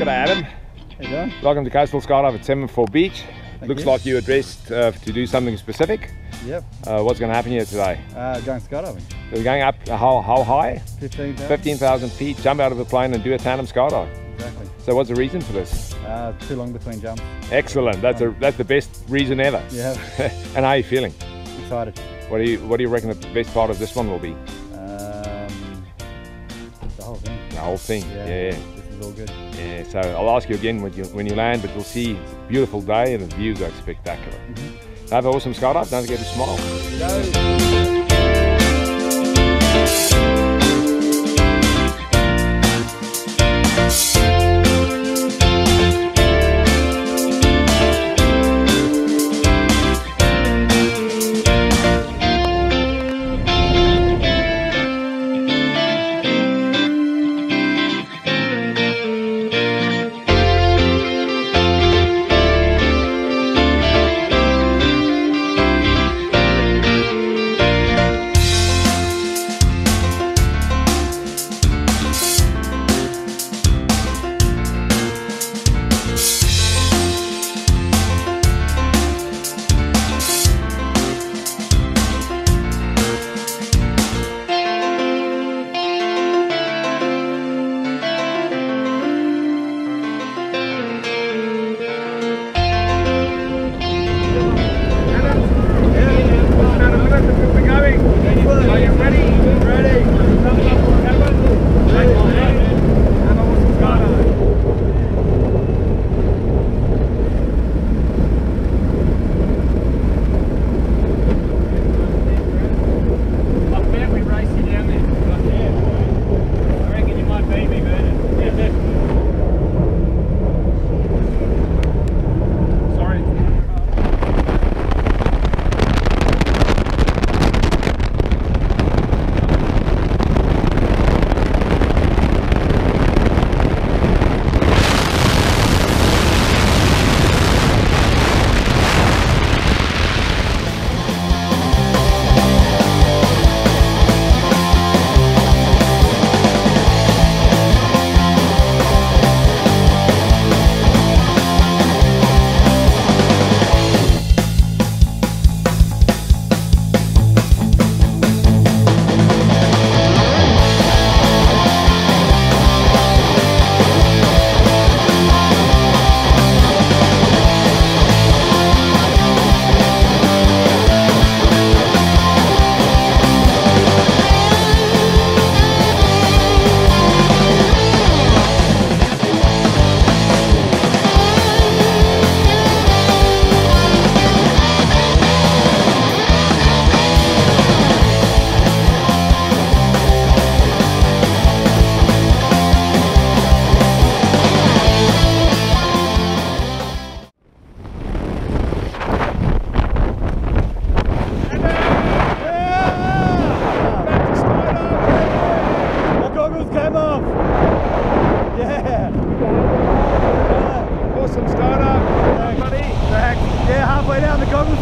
G'day Adam. How you doing? Welcome to Coastal Skydive at 74 Beach. Thank Looks you. like you were dressed uh, to do something specific. Yep. Uh, what's going to happen here today? Uh, going skydiving. So we're going up how, how high? 15,000? 15,000 feet, jump out of a plane and do a tandem skydive. Exactly. So what's the reason for this? Uh, too long between jumps. Excellent. That's a that's the best reason ever. Yeah. and how are you feeling? Excited. What do you what do you reckon the best part of this one will be? Um, the whole thing. The whole thing. Yeah. Yeah. All good. Yeah. So I'll ask you again when you when you land, but you'll see it's a beautiful day and the views are spectacular. Mhm. Have an awesome skydive. Don't forget to smile. Go.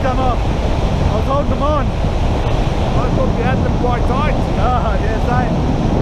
Come off. I was holding them on. I thought you had them quite tight. Ah, yeah, same.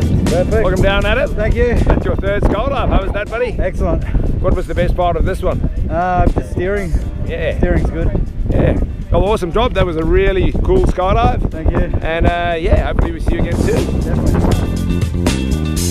Welcome down, Adam. Thank you. That's your third skydive. How was that, buddy? Excellent. What was the best part of this one? Uh, the steering. Yeah. Steering's good. Yeah. Well, awesome job. That was a really cool skydive. Thank you. And uh, yeah, hopefully we see you again soon. Definitely.